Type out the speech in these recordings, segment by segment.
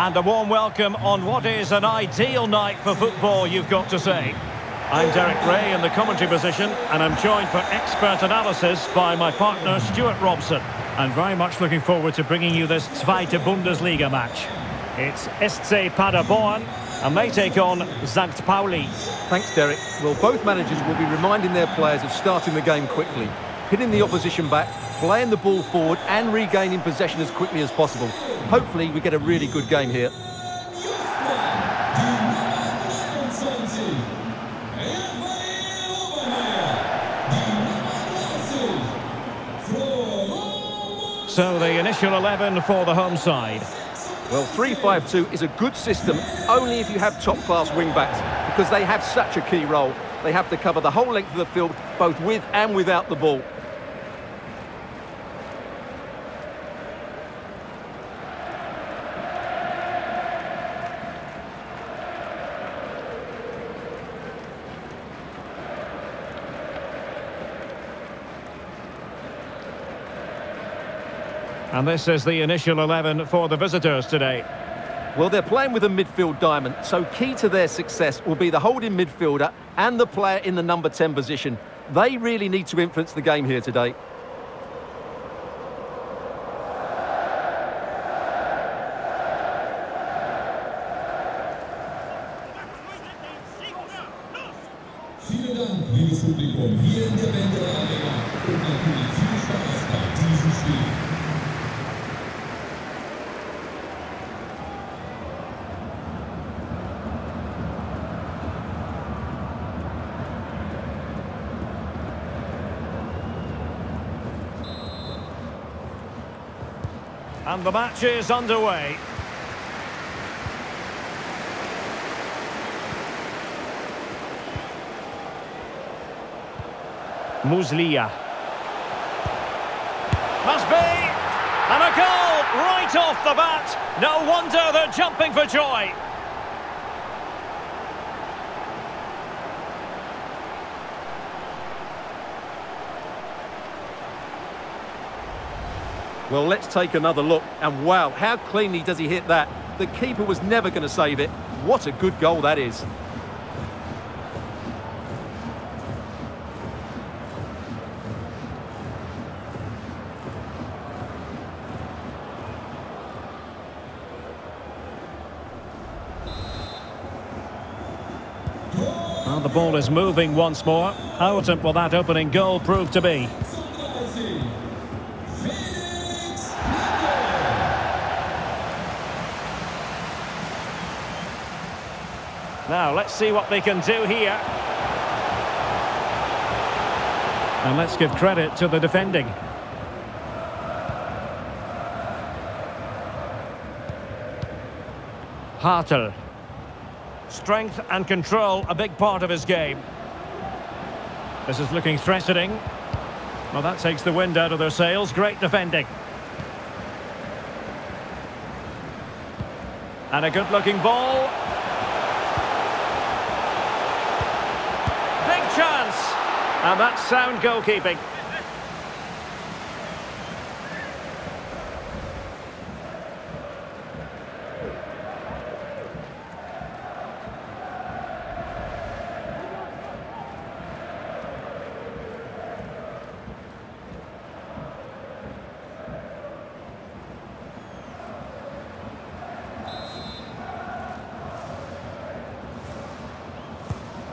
And a warm welcome on what is an ideal night for football, you've got to say. I'm Derek Rae in the commentary position, and I'm joined for expert analysis by my partner Stewart Robson. And very much looking forward to bringing you this Zweite Bundesliga match. It's SC Paderborn, and they take on St. Pauli. Thanks, Derek. Well, both managers will be reminding their players of starting the game quickly, pinning the opposition back, playing the ball forward and regaining possession as quickly as possible. Hopefully, we get a really good game here. So the initial 11 for the home side. Well, 3-5-2 is a good system only if you have top-class wing-backs because they have such a key role. They have to cover the whole length of the field, both with and without the ball. And this is the initial 11 for the visitors today. Well, they're playing with a midfield diamond, so key to their success will be the holding midfielder and the player in the number 10 position. They really need to influence the game here today. And the match is underway. Muslija. Must be! And a goal right off the bat. No wonder they're jumping for joy. Well, let's take another look. And wow, how cleanly does he hit that? The keeper was never going to save it. What a good goal that is. Well, the ball is moving once more. How will that opening goal prove to be? Now, let's see what they can do here. And let's give credit to the defending. Hartel. Strength and control, a big part of his game. This is looking threatening. Well, that takes the wind out of their sails. Great defending. And a good-looking ball. And that's sound goalkeeping.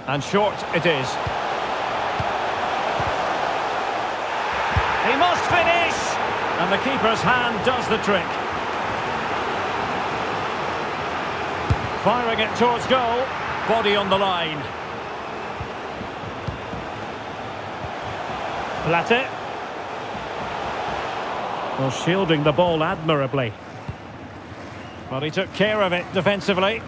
And short it is. He must finish! And the keeper's hand does the trick. Firing it towards goal. Body on the line. Platte. Well, shielding the ball admirably. Well, he took care of it defensively.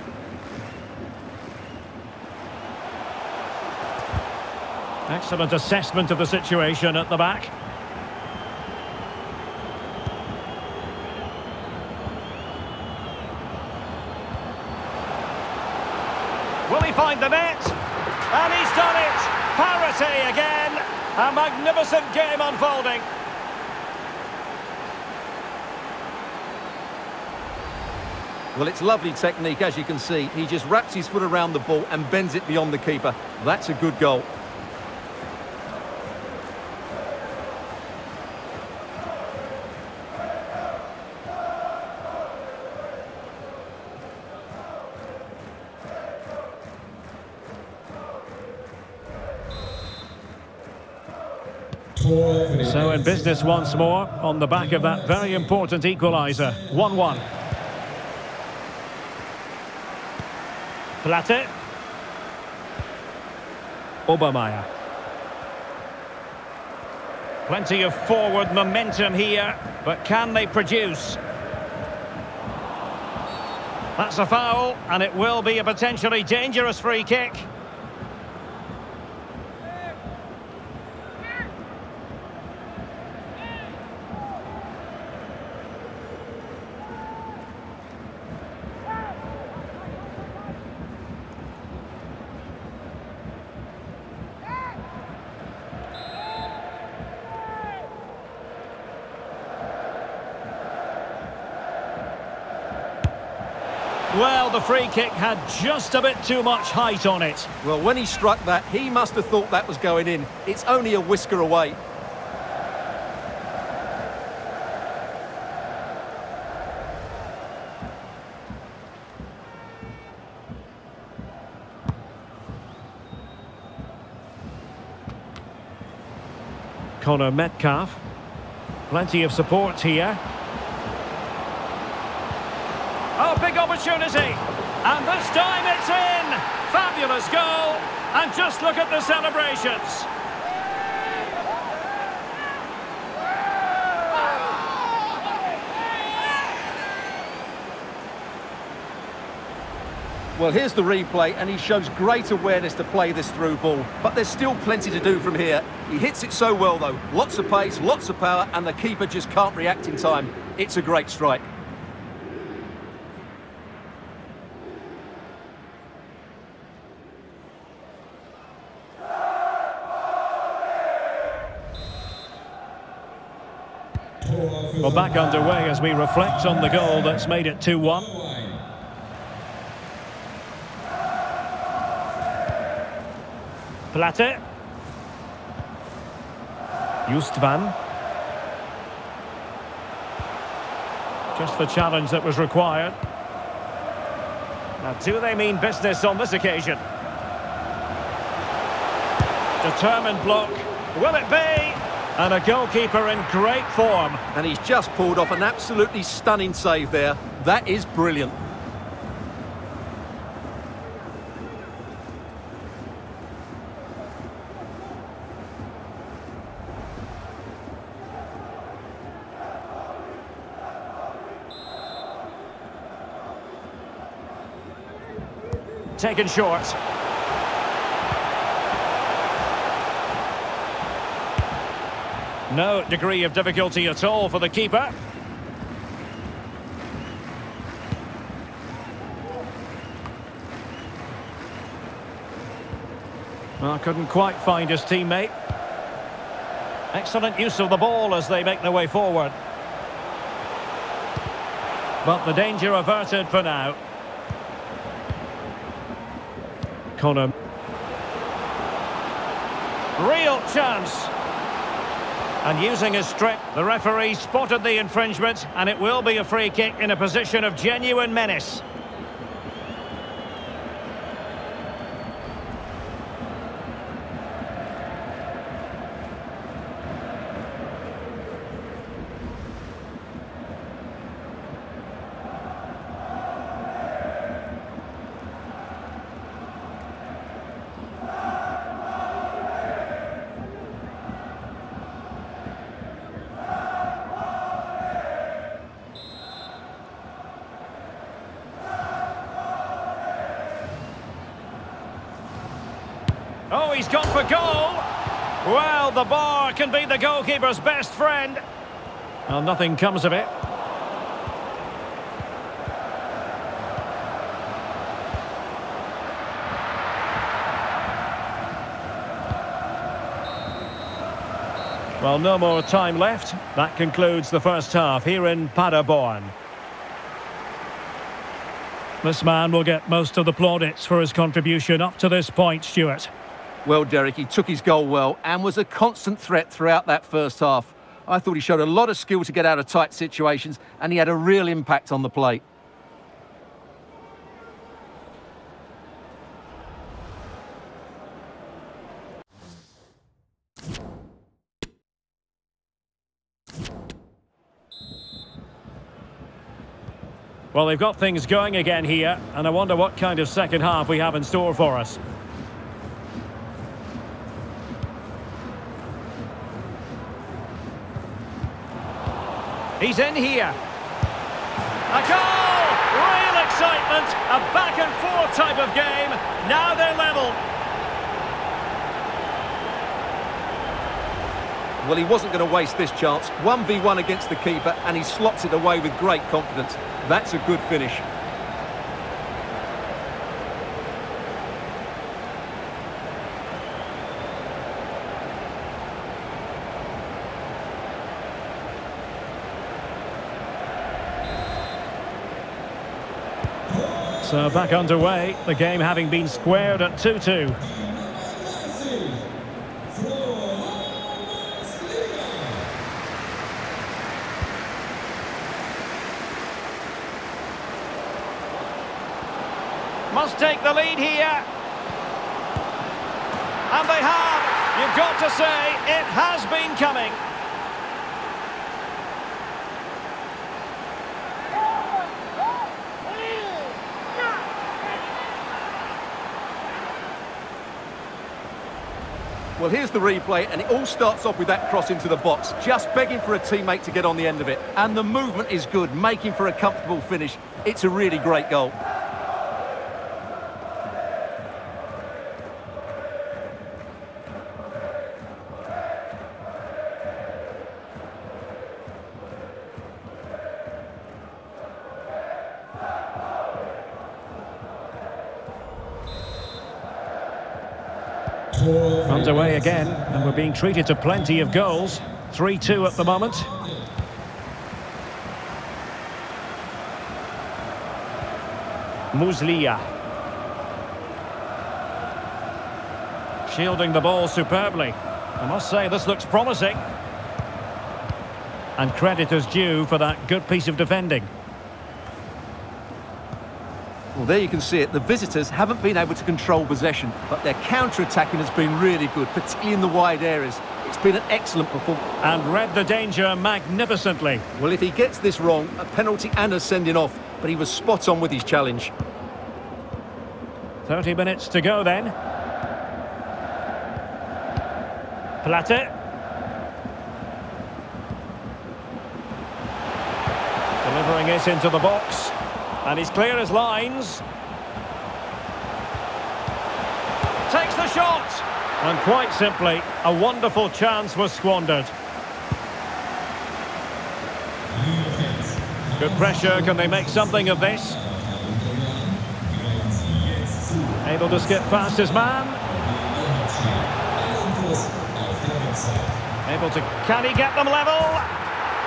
Excellent assessment of the situation at the back. The net? And he's done it! Parity again! A magnificent game unfolding. Well, it's lovely technique, as you can see. He just wraps his foot around the ball and bends it beyond the keeper. That's a good goal. Business once more on the back of that very important equaliser. 1-1. Platte. Obermair. Plenty of forward momentum here, but can they produce? That's a foul, and it will be a potentially dangerous free kick. Well, the free kick had just a bit too much height on it. Well, when he struck that, he must have thought that was going in. It's only a whisker away. Connor Metcalfe. Plenty of support here. Oh, opportunity. And this time it's in. Fabulous goal. And just look at the celebrations. Well, here's the replay, and he shows great awareness to play this through ball. But there's still plenty to do from here. He hits it so well, though. Lots of pace, lots of power, and the keeper just can't react in time. It's a great strike. Well, back underway as we reflect on the goal that's made it 2-1. Platte. Justvan. Just the challenge that was required. Now, do they mean business on this occasion? Determined block. Will it be? And a goalkeeper in great form. And he's just pulled off an absolutely stunning save there. That is brilliant. Taken short. No degree of difficulty at all for the keeper. Well, couldn't quite find his teammate. Excellent use of the ball as they make their way forward. But the danger averted for now. Connor. Real chance. And using his strength, the referee spotted the infringement, and it will be a free kick in a position of genuine menace. Oh, he's gone for goal. Well, the bar can be the goalkeeper's best friend. Well, nothing comes of it. Well, no more time left. That concludes the first half here in Paderborn. This man will get most of the plaudits for his contribution up to this point, Stewart. Well, Derek, he took his goal well and was a constant threat throughout that first half. I thought he showed a lot of skill to get out of tight situations and he had a real impact on the plate. Well, they've got things going again here, and I wonder what kind of second half we have in store for us. He's in here. A goal! Real excitement! A back and forth type of game. Now they're level. Well, he wasn't going to waste this chance. 1v1 against the keeper, and he slots it away with great confidence. That's a good finish. So back underway, the game having been squared at 2-2. Must take the lead here. And they have. You've got to say, it has been coming. Well, here's the replay, and it all starts off with that cross into the box, just begging for a teammate to get on the end of it. And the movement is good, making for a comfortable finish. It's a really great goal. Underway again, and we're being treated to plenty of goals. 3-2 at the moment. Muslija. Shielding the ball superbly. I must say, this looks promising. And credit is due for that good piece of defending. Well, there you can see it. The visitors haven't been able to control possession, but their counter-attacking has been really good, particularly in the wide areas. It's been an excellent performance. And read the danger magnificently. Well, if he gets this wrong, a penalty and a sending off, but he was spot on with his challenge. 30 minutes to go then. Platte. Delivering it into the box. And he's clear as lines. Takes the shot. And quite simply, a wonderful chance was squandered. Good pressure. Can they make something of this? Able to skip past his man. Able to... Can he get them level?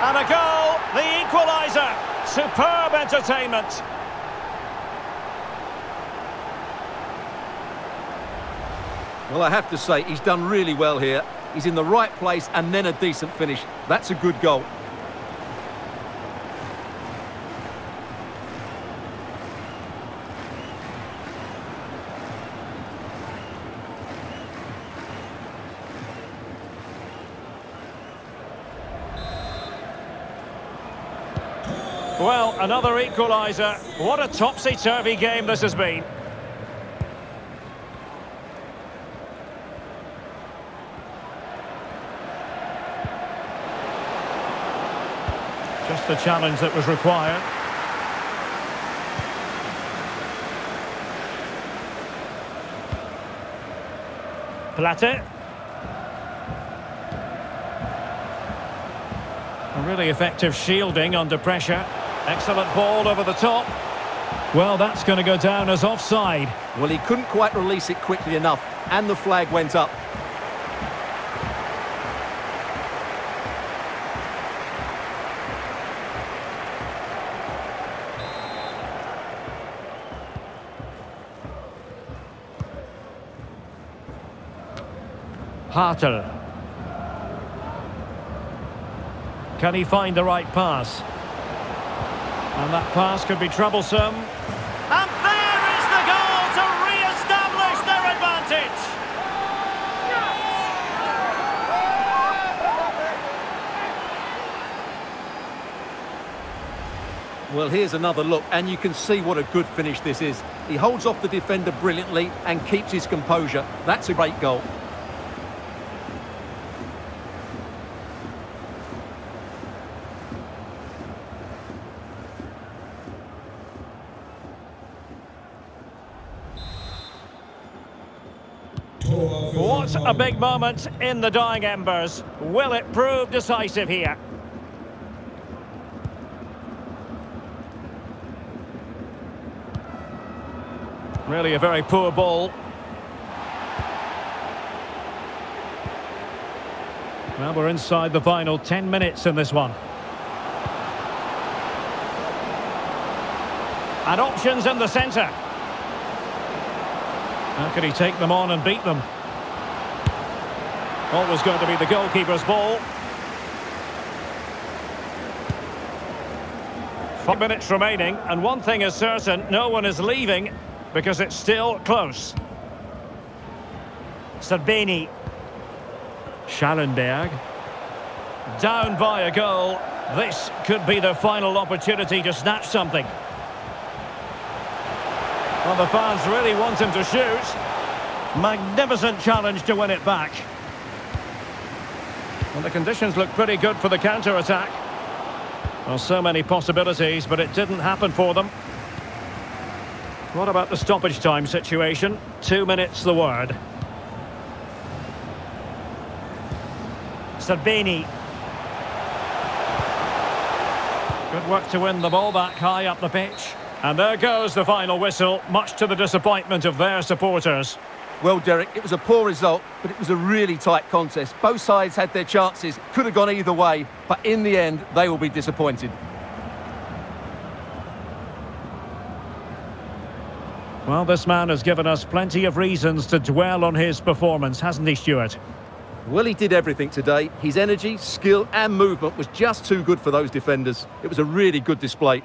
And a goal. The equaliser. Superb entertainment. Well, I have to say, he's done really well here. He's in the right place and then a decent finish. That's a good goal. Well, another equaliser. What a topsy-turvy game this has been. Just the challenge that was required. Platte. A really effective shielding under pressure. Excellent ball over the top. Well, that's going to go down as offside. Well, he couldn't quite release it quickly enough, and the flag went up. Hartel. Can he find the right pass? And that pass could be troublesome. And there is the goal to re-establish their advantage! Well, here's another look, and you can see what a good finish this is. He holds off the defender brilliantly and keeps his composure. That's a great goal. A big moment in the dying embers. Will it prove decisive here? Really a very poor ball. Well, we're inside the final 10 minutes in this one. And options in the centre. How can he take them on and beat them? Always going to be the goalkeeper's ball. Five minutes remaining, and one thing is certain, no one is leaving because it's still close. Srbeny. Schallenberg. Down by a goal. This could be the final opportunity to snatch something. Well, the fans really want him to shoot. Magnificent challenge to win it back. Well, the conditions look pretty good for the counter-attack. Well, so many possibilities, but it didn't happen for them. What about the stoppage time situation? Two minutes the word. Srbeny. Good work to win the ball back high up the pitch. And there goes the final whistle, much to the disappointment of their supporters. Well, Derek, it was a poor result, but it was a really tight contest. Both sides had their chances, could have gone either way, but in the end, they will be disappointed. Well, this man has given us plenty of reasons to dwell on his performance, hasn't he, Stewart? Well, he did everything today. His energy, skill and movement was just too good for those defenders. It was a really good display.